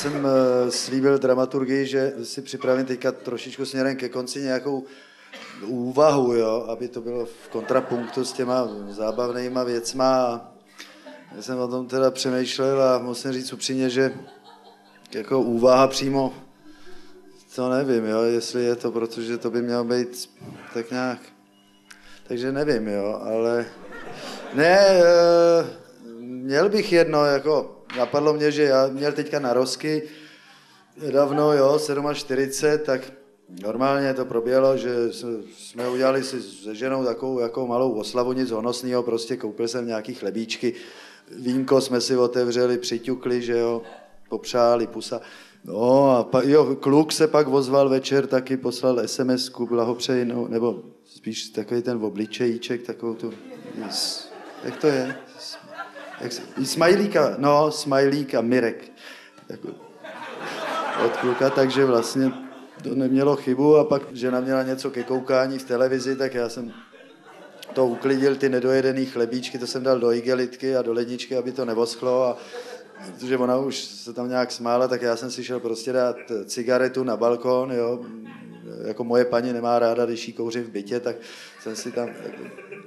jsem uh, slíbil dramaturgii, že si připravím teďka trošičku směrem ke konci nějakou úvahu, jo, aby to bylo v kontrapunktu s těma zábavnýma věcma. Já jsem o tom teda přemýšlel a musím říct upřímně, že jako úvaha přímo, to nevím, jo, jestli je to, protože to by mělo být tak nějak, takže nevím, jo, ale ne, e, měl bych jedno, jako napadlo mě, že já měl teďka na rozky dávno, jo, 47, tak normálně to proběhlo, že jsme udělali si se ženou takovou jako malou oslavu, nic honosného, prostě koupil jsem nějaký chlebíčky, vínko jsme si otevřeli, přiťukli, že jo, popřáli pusa. No a pa, jo, kluk se pak ozval večer, taky poslal SMS-ku, blahopřeji, no, nebo spíš takový ten obličejíček, takovou tu, jak to je? Jak se, smajlíka, no, smajlíka, Mirek. Jako, od kluka, takže vlastně to nemělo chybu a pak žena měla něco ke koukání v televizi, tak já jsem to uklidil, ty nedojedený chlebíčky, to jsem dal do igelitky a do ledničky, aby to nevoschlo a protože ona už se tam nějak smála, tak já jsem si šel prostě dát cigaretu na balkon, jo. Jako moje paní nemá ráda, když jí kouří v bytě, tak jsem si tam jako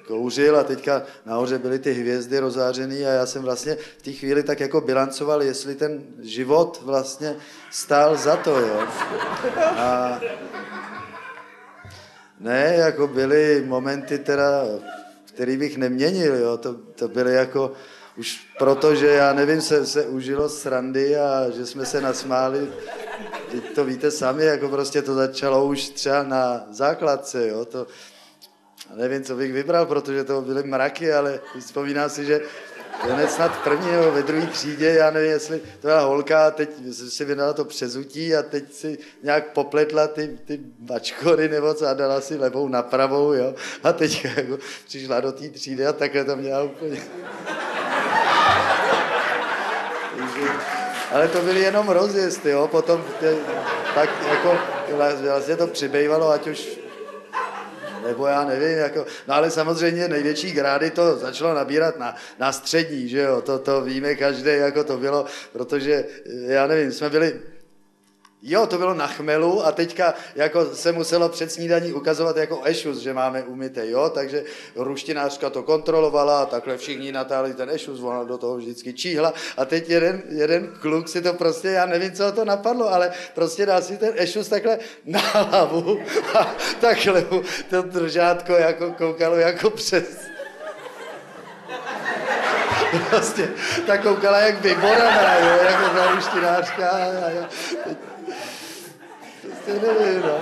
kouřil a teďka nahoře byly ty hvězdy rozářený a já jsem vlastně v té chvíli tak jako bilancoval, jestli ten život vlastně stál za to, jo. A ne, jako byly momenty teda, který bych neměnil, jo, to, to byly jako, už proto, že já nevím, se, se užilo srandy a že jsme se nasmáli, teď to víte sami, jako prostě to začalo už třeba na základce, jo, to, nevím, co bych vybral, protože to byly mraky, ale vzpomíná si, že hned snad první nebo ve druhé třídě, já nevím, jestli to byla holka, teď si vydala to přezutí a teď si nějak popletla ty, ty bačkory nebo co a dala si levou na pravou, jo. A teď jako přišla do té třídy a takhle to měla úplně. Ale to byly jenom rozjezdy, jo, potom te, tak jako vlastně to přibývalo, ať už nebo já nevím, jako, no ale samozřejmě největší grády to začalo nabírat na, na střední, že jo, to, to víme každý, jako to bylo, protože, já nevím, jsme byli Jo, to bylo na chmelu a teďka jako se muselo před snídaní ukazovat jako ešus, že máme umyté, jo, takže ruštinářka to kontrolovala a takhle všichni natáhli ten ešus, ona do toho vždycky číhla a teď jeden, jeden kluk si to prostě, já nevím, co to napadlo, ale prostě dá si ten ešus takhle na hlavu a takhle to držátko jako koukalo jako přes prostě tak koukala jak vyboraná, jo, jako ta ruštinářka. A, nevím, no.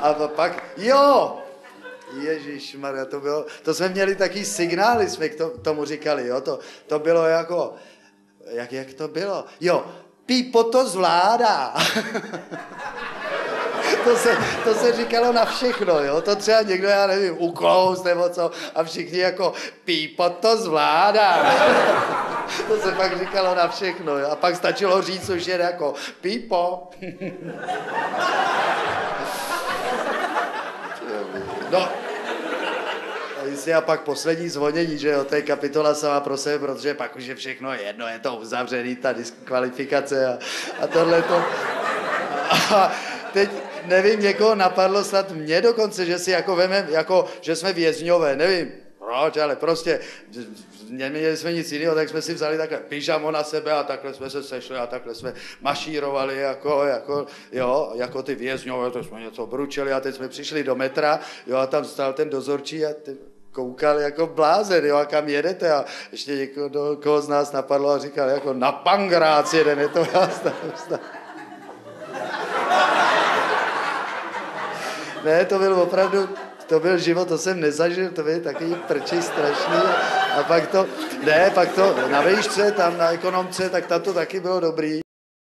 A, a pak, jo, Ježíš Maria, to bylo, to jsme měli taký signály, jsme k tomu říkali, jo, to, to bylo jako, jak, jak to bylo? Jo, Pípo to zvládá. to, se, to se říkalo na všechno, jo, to třeba někdo, já nevím, uklous nebo co, a všichni jako, Pípo to zvládá. to se pak říkalo na všechno. Jo? A pak stačilo říct už jen jako Pípo. no, a pak poslední zvonění, že jo, to je kapitola sama pro sebe, protože pak už je všechno jedno, je to uzavřený, ta diskvalifikace a, a tohle to. A teď nevím, někoho napadlo snad mě dokonce, že si jako veme, jako, že jsme vězňové, nevím, proč, ale prostě neměli jsme nic jiného, tak jsme si vzali takhle pyžamo na sebe a takhle jsme se sešli a takhle jsme mašírovali jako, jako, jo, jako ty vězňové, to jsme něco bručili a teď jsme přišli do metra, jo, a tam stál ten dozorčí a ty, koukal jako blázen, jo, a kam jedete? A ještě někoho, do, koho z nás napadlo a říkal, jako na Pangrác jedeme, to já Ne, to byl opravdu to byl život, to jsem nezažil, to byl takový prči strašný. A, pak to, ne, pak to na výšce, tam na ekonomce, tak tam to taky bylo dobrý.